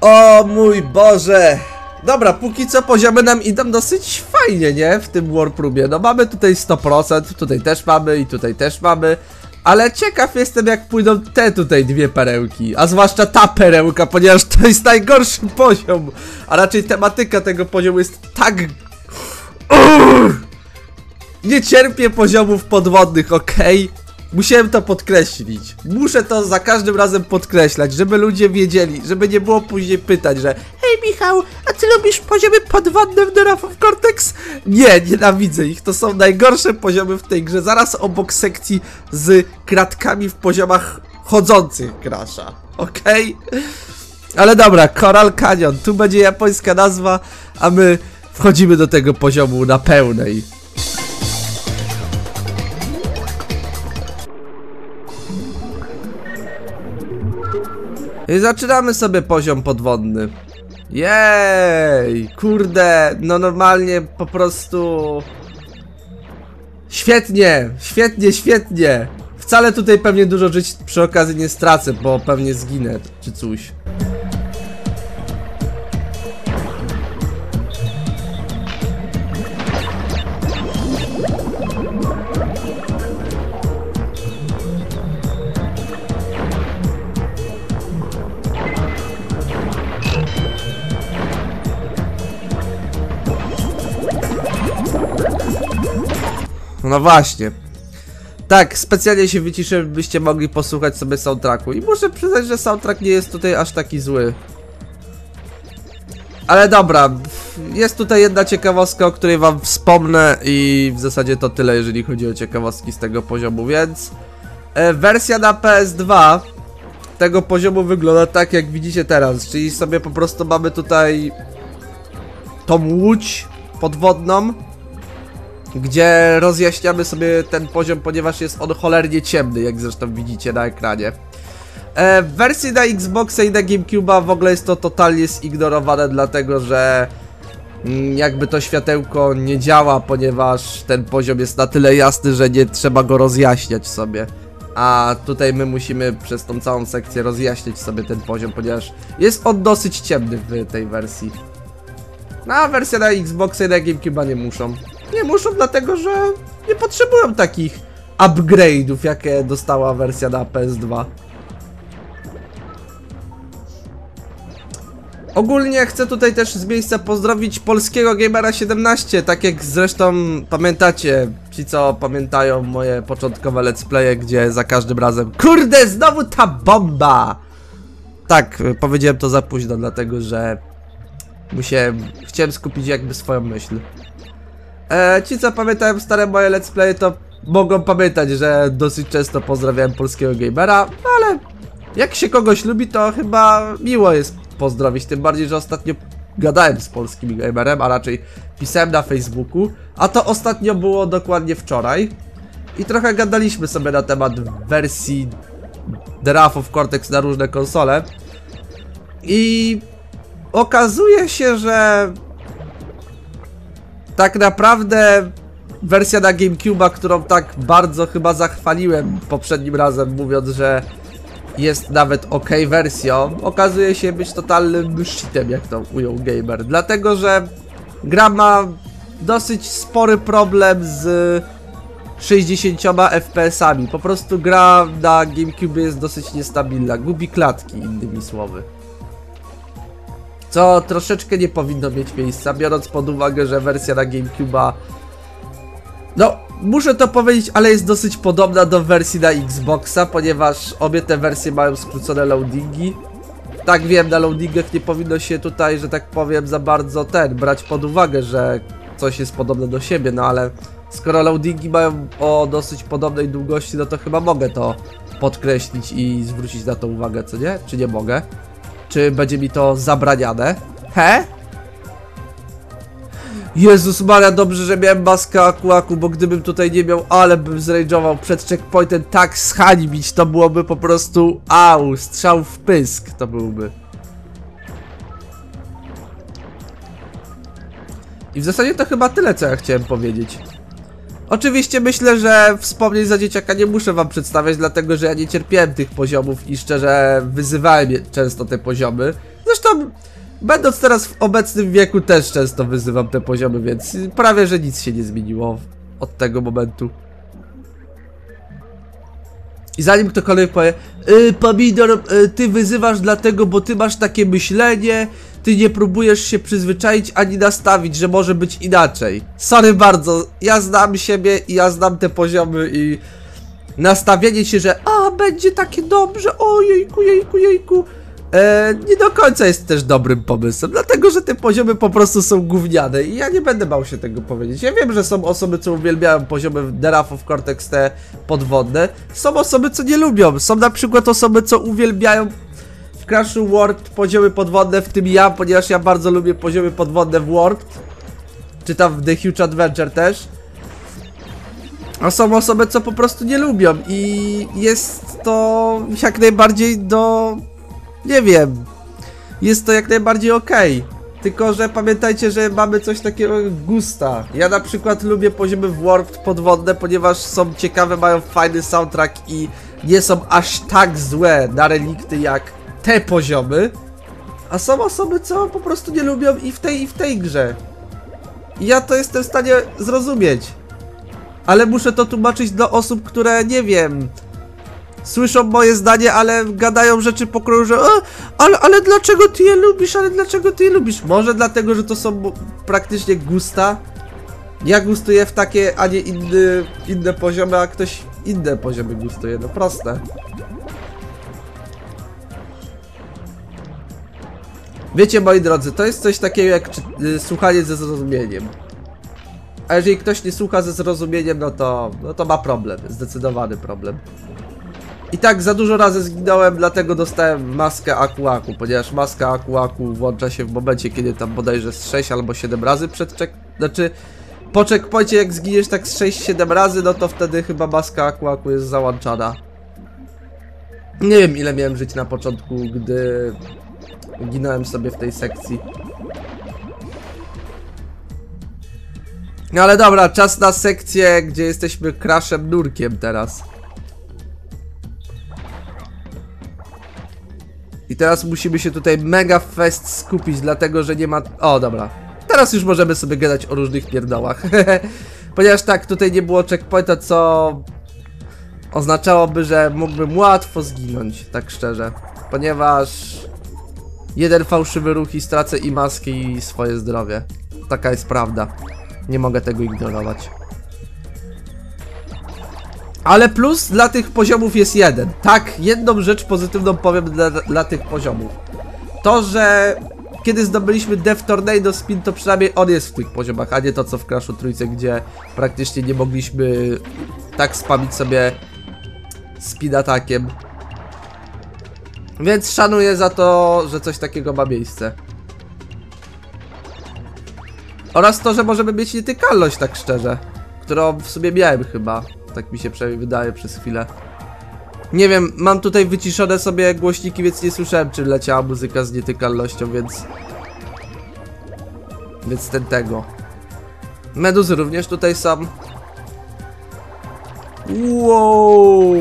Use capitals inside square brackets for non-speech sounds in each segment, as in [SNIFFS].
O mój Boże! Dobra, póki co poziomy nam idą dosyć fajnie, nie? W tym Warproomie. No mamy tutaj 100%, tutaj też mamy i tutaj też mamy. Ale ciekaw jestem jak pójdą te tutaj dwie perełki, a zwłaszcza ta perełka, ponieważ to jest najgorszy poziom. A raczej tematyka tego poziomu jest tak... Urgh! [SNIFFS] Nie cierpię poziomów podwodnych, okej? Musiałem to podkreślić. Muszę to za każdym razem podkreślać, żeby ludzie wiedzieli, żeby nie było później pytań, że Hej Michał, a ty lubisz poziomy podwodne w Doraf of Cortex? Nie, nienawidzę ich, to są najgorsze poziomy w tej grze, zaraz obok sekcji z kratkami w poziomach chodzących grasza, okej? Ale dobra, Coral Canyon, tu będzie japońska nazwa, a my wchodzimy do tego poziomu na pełnej. I zaczynamy sobie poziom podwodny. Jej, kurde, no normalnie po prostu... Świetnie, świetnie, świetnie. Wcale tutaj pewnie dużo żyć przy okazji nie stracę, bo pewnie zginę, czy coś. No właśnie. Tak, specjalnie się wyciszę, byście mogli posłuchać sobie soundtracku. I muszę przyznać, że soundtrack nie jest tutaj aż taki zły. Ale dobra, jest tutaj jedna ciekawostka, o której wam wspomnę i w zasadzie to tyle, jeżeli chodzi o ciekawostki z tego poziomu, więc... E, wersja na PS2 tego poziomu wygląda tak, jak widzicie teraz, czyli sobie po prostu mamy tutaj tą łódź podwodną, gdzie rozjaśniamy sobie ten poziom, ponieważ jest on cholernie ciemny, jak zresztą widzicie na ekranie. E, w wersji na Xboxa i na Gamecube'a w ogóle jest to totalnie zignorowane, dlatego że mm, jakby to światełko nie działa, ponieważ ten poziom jest na tyle jasny, że nie trzeba go rozjaśniać sobie. A tutaj my musimy przez tą całą sekcję rozjaśnić sobie ten poziom, ponieważ jest on dosyć ciemny w tej wersji. No, a wersja na Xboxa i na Gamecube'a nie muszą. Nie muszą, dlatego że nie potrzebują takich upgrade'ów, jakie dostała wersja na PS2. Ogólnie chcę tutaj też z miejsca pozdrowić polskiego Gamera 17, tak jak zresztą pamiętacie, ci co pamiętają moje początkowe let's playe, gdzie za każdym razem KURDE, ZNOWU TA BOMBA! Tak, powiedziałem to za późno, dlatego że musiałem, chciałem skupić jakby swoją myśl. E, ci co pamiętają stare moje let's play to mogą pamiętać, że dosyć często pozdrawiałem polskiego gamera, no ale jak się kogoś lubi to chyba miło jest pozdrowić, tym bardziej, że ostatnio gadałem z polskim gamerem, a raczej pisałem na Facebooku, a to ostatnio było dokładnie wczoraj. I trochę gadaliśmy sobie na temat wersji Wrath of Cortex na różne konsole. I okazuje się, że tak naprawdę wersja na GameCube'a, którą tak bardzo chyba zachwaliłem poprzednim razem, mówiąc, że jest nawet ok wersją, okazuje się być totalnym shitem, jak to ujął gamer. Dlatego, że gra ma dosyć spory problem z 60 FPS-ami. Po prostu gra na GameCube jest dosyć niestabilna, gubi klatki, innymi słowy. Co troszeczkę nie powinno mieć miejsca, biorąc pod uwagę, że wersja na GameCube'a no, muszę to powiedzieć, ale jest dosyć podobna do wersji na Xboxa, ponieważ obie te wersje mają skrócone loadingi. Tak wiem, na loadingach nie powinno się tutaj, że tak powiem, za bardzo ten, brać pod uwagę, że coś jest podobne do siebie, no ale skoro loadingi mają o dosyć podobnej długości, no to chyba mogę to podkreślić i zwrócić na to uwagę, co nie? Czy nie mogę? Czy będzie mi to zabraniane? He? Jezus Maria, dobrze, że miałem maskę akuaku, bo gdybym tutaj nie miał, ale bym zrage'ował przed checkpointem tak schanibić, to byłoby po prostu au, strzał w pysk to byłby. I w zasadzie to chyba tyle, co ja chciałem powiedzieć. Oczywiście myślę, że wspomnień za dzieciaka nie muszę wam przedstawiać, dlatego że ja nie cierpiałem tych poziomów i szczerze wyzywałem często te poziomy. Zresztą, będąc teraz w obecnym wieku też często wyzywam te poziomy, więc prawie, że nic się nie zmieniło od tego momentu. I zanim ktokolwiek powie, y, Pomidor, y, ty wyzywasz dlatego, bo ty masz takie myślenie, ty nie próbujesz się przyzwyczaić ani nastawić, że może być inaczej. Sorry bardzo, ja znam siebie i ja znam te poziomy i nastawienie się, że a, będzie takie dobrze, ojejku, jejku, jejku, e, nie do końca jest też dobrym pomysłem, dlatego, że te poziomy po prostu są gówniane i ja nie będę bał się tego powiedzieć. Ja wiem, że są osoby, co uwielbiają poziomy w The Wrath of Cortex te podwodne, są osoby, co nie lubią, są na przykład osoby, co uwielbiają Crashu World poziomy podwodne, w tym ja, ponieważ ja bardzo lubię poziomy podwodne w World, czy tam w The Huge Adventure też. A są osoby, co po prostu nie lubią i jest to jak najbardziej do... nie wiem. Jest to jak najbardziej okej. Tylko, że pamiętajcie, że mamy coś takiego gusta. Ja na przykład lubię poziomy w Warped podwodne, ponieważ są ciekawe, mają fajny soundtrack i nie są aż tak złe na relikty jak te poziomy. A są osoby, co po prostu nie lubią i w tej, i w tej grze. I ja to jestem w stanie zrozumieć. Ale muszę to tłumaczyć dla osób, które nie wiem. Słyszą moje zdanie, ale gadają rzeczy po kroju, że e, ale, ale dlaczego ty je lubisz, ale dlaczego ty je lubisz? Może dlatego, że to są praktycznie gusta. Ja gustuję w takie, a nie inny, inne poziomy, a ktoś inne poziomy gustuje. No proste. Wiecie, moi drodzy, to jest coś takiego jak czy, y, słuchanie ze zrozumieniem. A jeżeli ktoś nie słucha ze zrozumieniem, no to, no to ma problem, zdecydowany problem. I tak za dużo razy zginąłem, dlatego dostałem maskę Akuaku, ponieważ maska Akuaku włącza się w momencie, kiedy tam bodajże z 6 albo 7 razy przed czek... Znaczy, po checkpoincie jak zginiesz tak z 6-7 razy, no to wtedy chyba maska Akuaku jest załączana. Nie wiem ile miałem żyć na początku, gdy ginąłem sobie w tej sekcji. No ale dobra, czas na sekcję, gdzie jesteśmy Crashem Nurkiem teraz. I teraz musimy się tutaj mega fest skupić, dlatego że nie ma... O, dobra. Teraz już możemy sobie gadać o różnych pierdołach. [LAUGHS] Ponieważ tak, tutaj nie było checkpointa, co oznaczałoby, że mógłbym łatwo zginąć, tak szczerze. Ponieważ jeden fałszywy ruch i stracę i maski i swoje zdrowie. Taka jest prawda. Nie mogę tego ignorować. Ale plus dla tych poziomów jest jeden. Tak, jedną rzecz pozytywną powiem dla, dla tych poziomów. To, że kiedy zdobyliśmy Death Tornado Spin, to przynajmniej on jest w tych poziomach, a nie to co w Crashu Trójce, gdzie praktycznie nie mogliśmy tak spamić sobie spin atakiem. Więc szanuję za to, że coś takiego ma miejsce. Oraz to, że możemy mieć nietykalność, tak szczerze. Którą w sumie miałem chyba. Tak mi się przynajmniej wydaje przez chwilę. Nie wiem, mam tutaj wyciszone sobie głośniki, więc nie słyszałem, czy leciała muzyka z nietykalnością, więc... Więc ten tego. Meduzy również tutaj są. Wow!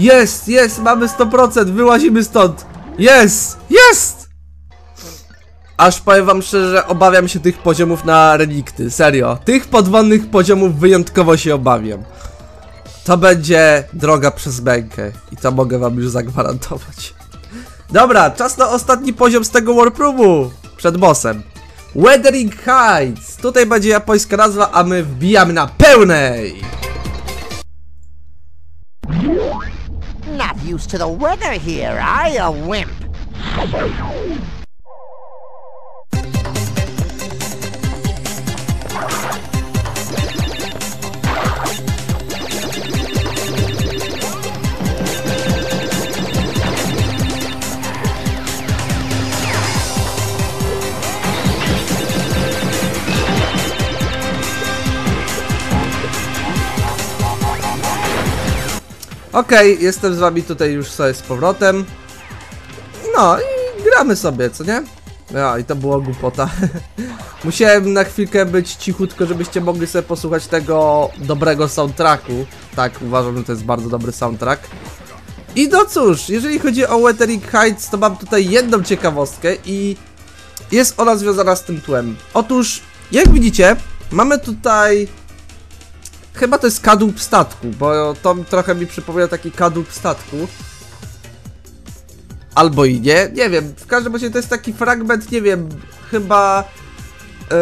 Jest, jest, mamy 100%, wyłazimy stąd. Jest, jest! Aż powiem wam szczerze, obawiam się tych poziomów na relikty, serio. Tych podwodnych poziomów wyjątkowo się obawiam. To będzie droga przez mękę i to mogę wam już zagwarantować. Dobra, czas na ostatni poziom z tego warproomu. Przed bossem. Weathering Heights. Tutaj będzie japońska nazwa, a my wbijamy na pełnej. Used to the weather here, I a wimp. Okej, jestem z wami tutaj już sobie z powrotem. No i gramy sobie, co nie? No i to było głupota. [LAUGHS] Musiałem na chwilkę być cichutko, żebyście mogli sobie posłuchać tego dobrego soundtracku. Tak, uważam, że to jest bardzo dobry soundtrack. I no cóż, jeżeli chodzi o Wuthering Heights, to mam tutaj jedną ciekawostkę i jest ona związana z tym tłem. Otóż, jak widzicie, mamy tutaj... Chyba to jest kadłub statku, bo to trochę mi przypomina taki kadłub statku. Albo i nie, nie wiem. W każdym razie to jest taki fragment, nie wiem, chyba e,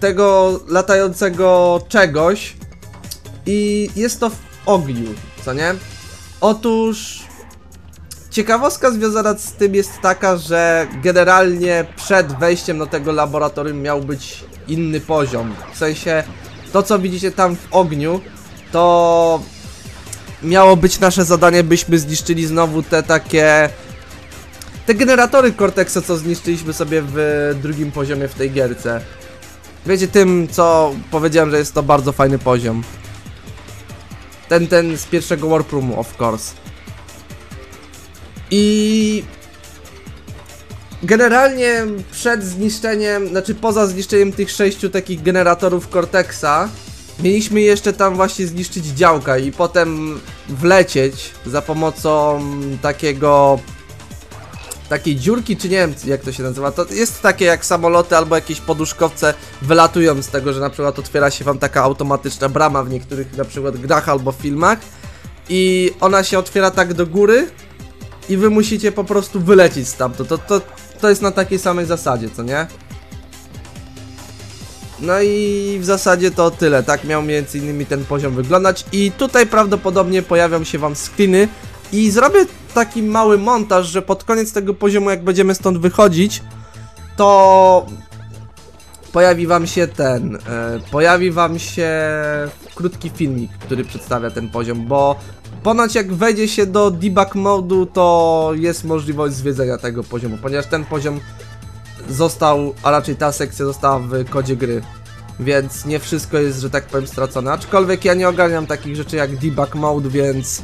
tego latającego czegoś. I jest to w ogniu, co nie? Otóż ciekawostka związana z tym jest taka, że generalnie przed wejściem do tego laboratorium miał być inny poziom. W sensie to co widzicie tam w ogniu, to miało być nasze zadanie, byśmy zniszczyli znowu te takie te generatory Cortexa, co zniszczyliśmy sobie w drugim poziomie w tej gierce. Wiecie tym, co powiedziałem, że jest to bardzo fajny poziom. Ten, ten z pierwszego Warp Roomu, of course. I... Generalnie przed zniszczeniem, znaczy poza zniszczeniem tych sześciu takich generatorów Cortexa, mieliśmy jeszcze tam właśnie zniszczyć działka i potem wlecieć za pomocą takiego takiej dziurki, czy nie wiem jak to się nazywa, to jest takie jak samoloty albo jakieś poduszkowce wylatują z tego, że na przykład otwiera się wam taka automatyczna brama w niektórych na przykład grach albo filmach i ona się otwiera tak do góry i wy musicie po prostu wylecieć stamtąd, to, to, to jest na takiej samej zasadzie, co nie? No i w zasadzie to tyle, tak miał między innymi ten poziom wyglądać. I tutaj prawdopodobnie pojawią się wam screeny. I zrobię taki mały montaż, że pod koniec tego poziomu jak będziemy stąd wychodzić, to pojawi wam się ten, e, pojawi wam się krótki filmik, który przedstawia ten poziom, bo ponoć jak wejdzie się do debug modu, to jest możliwość zwiedzenia tego poziomu, ponieważ ten poziom został, a raczej ta sekcja została w kodzie gry. Więc nie wszystko jest, że tak powiem, stracone. Aczkolwiek ja nie ogarniam takich rzeczy jak debug mode, więc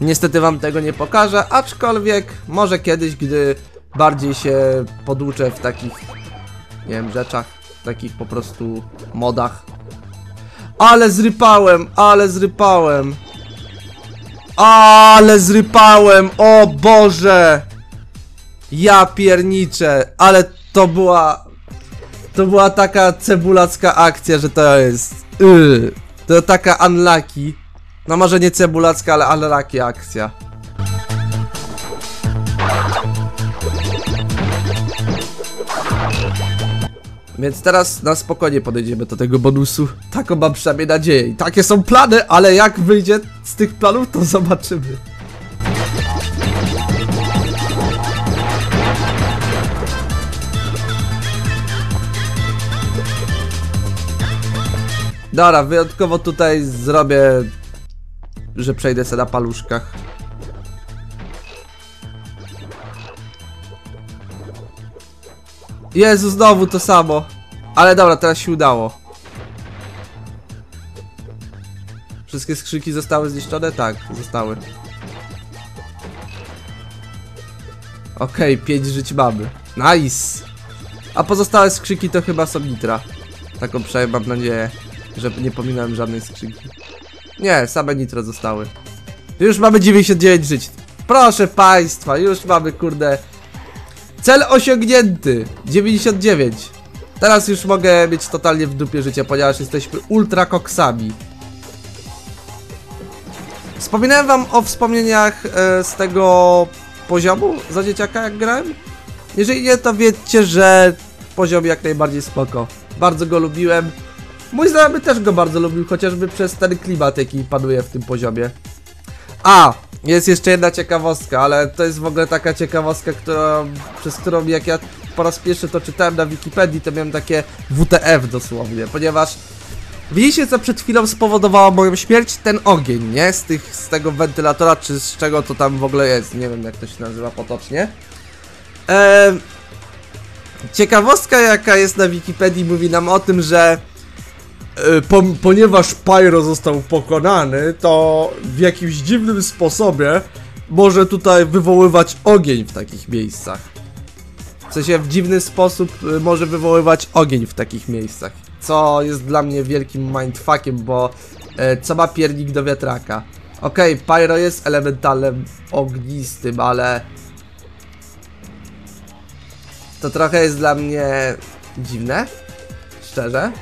niestety wam tego nie pokażę. Aczkolwiek może kiedyś, gdy bardziej się poduczę w takich, nie wiem, rzeczach, takich po prostu modach. Ale zrypałem, ale zrypałem. Ale zrypałem, o Boże! Ja pierniczę, ale to była... To była taka cebulacka akcja, że to jest... Yy, to taka unlucky. No może nie cebulacka, ale unlucky akcja. Więc teraz na spokojnie podejdziemy do tego bonusu. Taką mam przynajmniej nadzieję. I takie są plany, ale jak wyjdzie z tych planów, to zobaczymy. Dobra, wyjątkowo tutaj zrobię, że przejdę sobie na paluszkach. Jezu, znowu to samo. Ale dobra, teraz się udało. Wszystkie skrzynki zostały zniszczone? Tak, zostały. Okej, okay, 5 żyć mamy. Nice! A pozostałe skrzynki to chyba są nitra. Taką przynajmniej mam nadzieję, że nie pominąłem żadnej skrzynki. Nie, same nitro zostały. Już mamy 99 żyć. Proszę państwa, już mamy kurde Cel osiągnięty! 99. Teraz już mogę mieć totalnie w dupie życia, ponieważ jesteśmy ultra koksami. Wspominałem wam o wspomnieniach e, z tego poziomu za dzieciaka jak grałem? Jeżeli nie, to wiecie, że poziom jak najbardziej spoko. Bardzo go lubiłem. Mój znajomy też go bardzo lubił, chociażby przez ten klimat, jaki panuje w tym poziomie. A, jest jeszcze jedna ciekawostka, ale to jest w ogóle taka ciekawostka, która, przez którą jak ja po raz pierwszy to czytałem na Wikipedii, to miałem takie WTF dosłownie, ponieważ widzicie co przed chwilą spowodowało moją śmierć? Ten ogień, nie? Z, tych, z tego wentylatora, czy z czego to tam w ogóle jest, nie wiem jak to się nazywa potocznie. Eee, ciekawostka jaka jest na Wikipedii mówi nam o tym, że po, ponieważ Pyro został pokonany, to w jakimś dziwnym sposobie może tutaj wywoływać ogień w takich miejscach. sensie w dziwny sposób y, może wywoływać ogień w takich miejscach. Co jest dla mnie wielkim mindfuckiem, bo e, co ma piernik do wiatraka? Okej, Pyro jest elementalem ognistym, ale to trochę jest dla mnie dziwne, szczerze.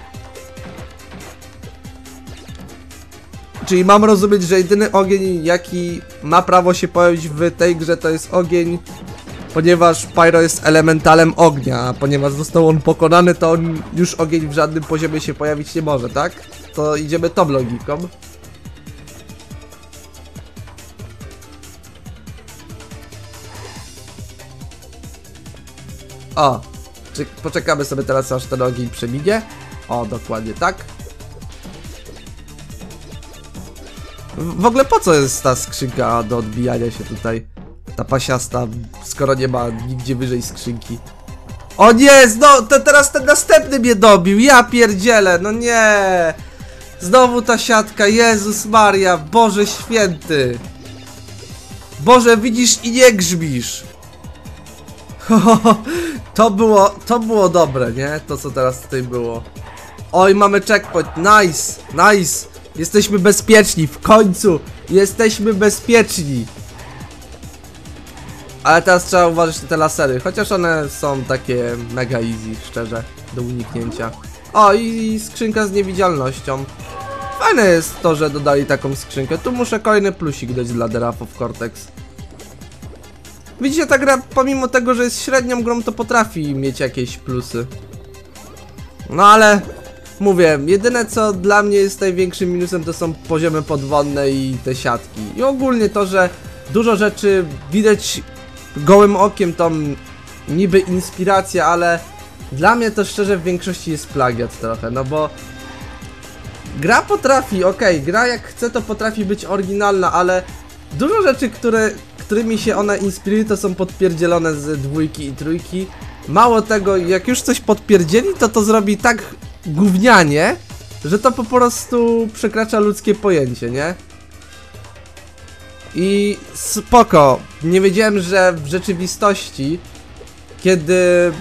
Czyli mam rozumieć, że jedyny ogień, jaki ma prawo się pojawić w tej grze, to jest ogień, ponieważ Pyro jest elementalem ognia, a ponieważ został on pokonany, to on już ogień w żadnym poziomie się pojawić nie może, tak? To idziemy tą logiką. O, czy poczekamy sobie teraz aż ten ogień przeminie? O, dokładnie tak. W ogóle po co jest ta skrzynka do odbijania się tutaj? Ta pasiasta, skoro nie ma nigdzie wyżej skrzynki. O nie, no to teraz ten następny mnie dobił, ja pierdzielę, no nie. Znowu ta siatka, Jezus Maria, Boże święty. Boże, widzisz i nie grzmisz. [LAUGHS] To było, to było dobre, nie? To co teraz tutaj było. Oj, mamy checkpoint, nice, nice. Jesteśmy bezpieczni, w końcu jesteśmy bezpieczni. Ale teraz trzeba uważać na te lasery, chociaż one są takie mega easy, szczerze, do uniknięcia. O, i skrzynka z niewidzialnością. Fajne jest to, że dodali taką skrzynkę. Tu muszę kolejny plusik dać dla The Wrath of Cortex. Widzicie, ta gra, pomimo tego, że jest średnią grą, to potrafi mieć jakieś plusy. No ale, mówię, jedyne co dla mnie jest największym minusem, to są poziomy podwodne i te siatki. I ogólnie to, że dużo rzeczy widać gołym okiem, tą niby inspiracja, ale dla mnie to szczerze w większości jest plagiat trochę, no bo gra potrafi, okej, gra jak chce to potrafi być oryginalna, ale dużo rzeczy, które, którymi się ona inspiruje, to są podpierdzielone z dwójki i trójki. Mało tego, jak już coś podpierdzieli, to to zrobi tak gównianie, że to po prostu przekracza ludzkie pojęcie, nie? I spoko, nie wiedziałem, że w rzeczywistości, kiedy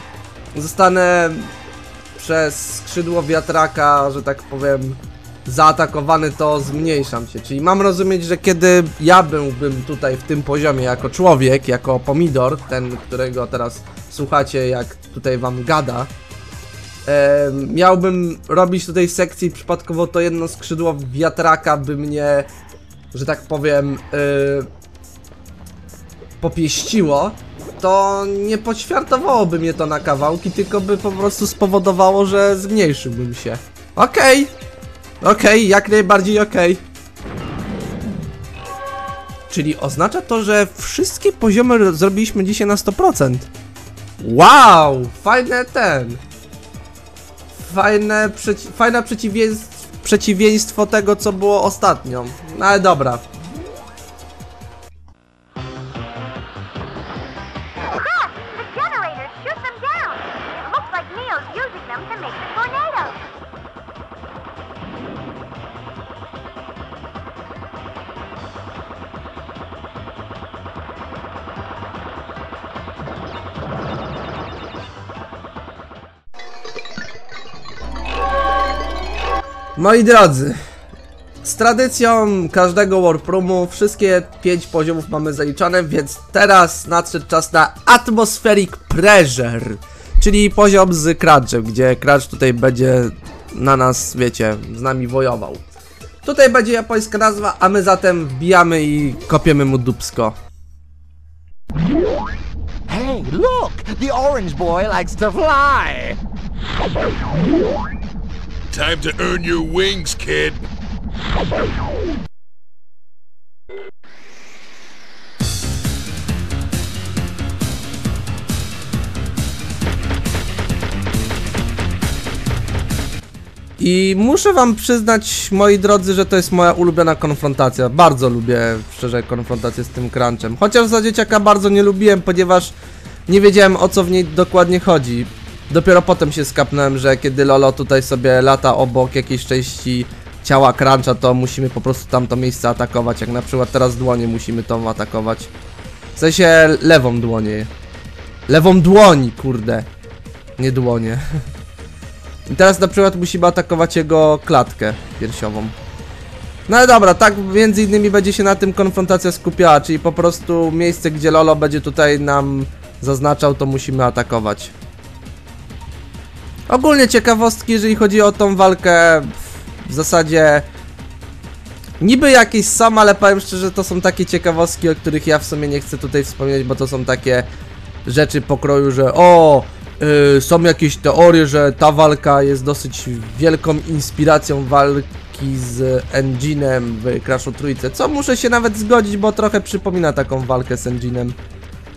zostanę przez skrzydło wiatraka, że tak powiem, zaatakowany, to zmniejszam się. Czyli mam rozumieć, że kiedy ja byłbym tutaj w tym poziomie jako człowiek, jako pomidor, ten, którego teraz słuchacie, jak tutaj wam gada, e, miałbym robić tutaj sekcji przypadkowo to jedno skrzydło wiatraka by mnie, że tak powiem, e, popieściło, to nie poćwiartowałoby mnie to na kawałki, tylko by po prostu spowodowało, że zmniejszyłbym się. Okej, okej, jak najbardziej okej. Czyli oznacza to, że wszystkie poziomy ro- zrobiliśmy dzisiaj na 100%. Wow, fajne ten. Fajne, przeci fajne przeciwieństw przeciwieństwo tego, co było ostatnio. No ale dobra. Moi drodzy, z tradycją każdego Warproomu wszystkie 5 poziomów mamy zaliczone, więc teraz nadszedł czas na Atmospheric Pressure, czyli poziom z Crutchem, gdzie Crutch tutaj będzie na nas, wiecie, z nami wojował. Tutaj będzie japońska nazwa, a my zatem wbijamy i kopiemy mu dupsko. Hey, look! The orange boy likes to fly! Time to earn your wings, kid. I muszę wam przyznać, moi drodzy, że to jest moja ulubiona konfrontacja. Bardzo lubię, szczerze, konfrontację z tym crunchem. Chociaż za dzieciaka bardzo nie lubiłem, ponieważ nie wiedziałem o co w niej dokładnie chodzi. Dopiero potem się skapnąłem, że kiedy Lolo tutaj sobie lata obok jakiejś części ciała cruncha, to musimy po prostu tamto miejsce atakować. Jak na przykład teraz dłonie musimy tą atakować. W sensie lewą dłonię. Lewą dłoń, kurde. Nie dłonie. [LAUGHS] I teraz na przykład musimy atakować jego klatkę piersiową. No ale dobra, tak między innymi będzie się na tym konfrontacja skupiała, czyli po prostu miejsce, gdzie Lolo będzie tutaj nam zaznaczał, to musimy atakować. Ogólnie ciekawostki, jeżeli chodzi o tą walkę, w zasadzie niby jakieś są, ale powiem szczerze, to są takie ciekawostki, o których ja w sumie nie chcę tutaj wspomnieć, bo to są takie rzeczy pokroju, że o, y, są jakieś teorie, że ta walka jest dosyć wielką inspiracją walki z Enginem w Crashu Trójce, co muszę się nawet zgodzić, bo trochę przypomina taką walkę z Enginem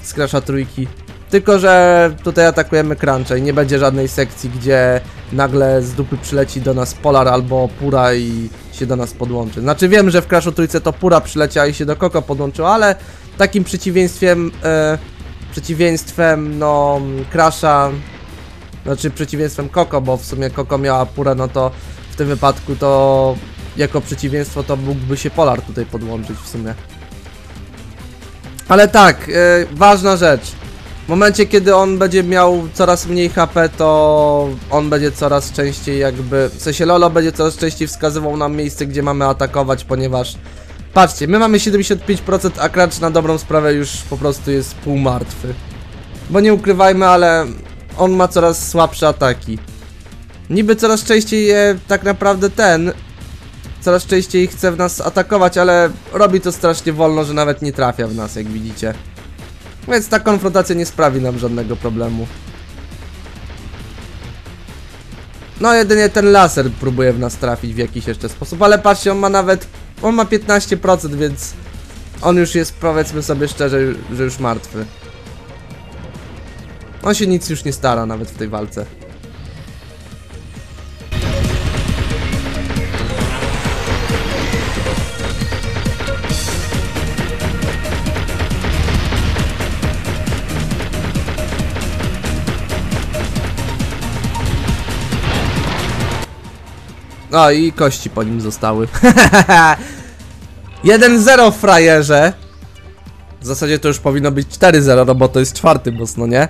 z Crasha Trójki. Tylko, że tutaj atakujemy Cruncha i nie będzie żadnej sekcji, gdzie nagle z dupy przyleci do nas Polar albo Pura i się do nas podłączy. Znaczy wiem, że w Crashu Trójce to Pura przyleciała i się do Koko podłączyła, ale takim przeciwieństwem, e, przeciwieństwem, no, Crasha, znaczy przeciwieństwem Koko, bo w sumie Koko miała Purę, no to w tym wypadku to jako przeciwieństwo to mógłby się Polar tutaj podłączyć w sumie. Ale tak, e, ważna rzecz. W momencie, kiedy on będzie miał coraz mniej HP, to on będzie coraz częściej jakby... W sensie Lolo będzie coraz częściej wskazywał nam miejsce, gdzie mamy atakować, ponieważ... Patrzcie, my mamy 75%, a Crunch na dobrą sprawę już po prostu jest półmartwy. Bo nie ukrywajmy, ale on ma coraz słabsze ataki. Niby coraz częściej je tak naprawdę ten... Coraz częściej chce w nas atakować, ale robi to strasznie wolno, że nawet nie trafia w nas, jak widzicie. Więc ta konfrontacja nie sprawi nam żadnego problemu. No jedynie ten laser próbuje w nas trafić w jakiś jeszcze sposób, ale patrzcie, on ma nawet... On ma 15%, więc... On już jest, powiedzmy sobie szczerze, że już martwy. On się nic już nie stara nawet w tej walce. No i kości po nim zostały. [LAUGHS] 1-0 w frajerze. W zasadzie to już powinno być 4-0, no bo to jest czwarty boss, no nie?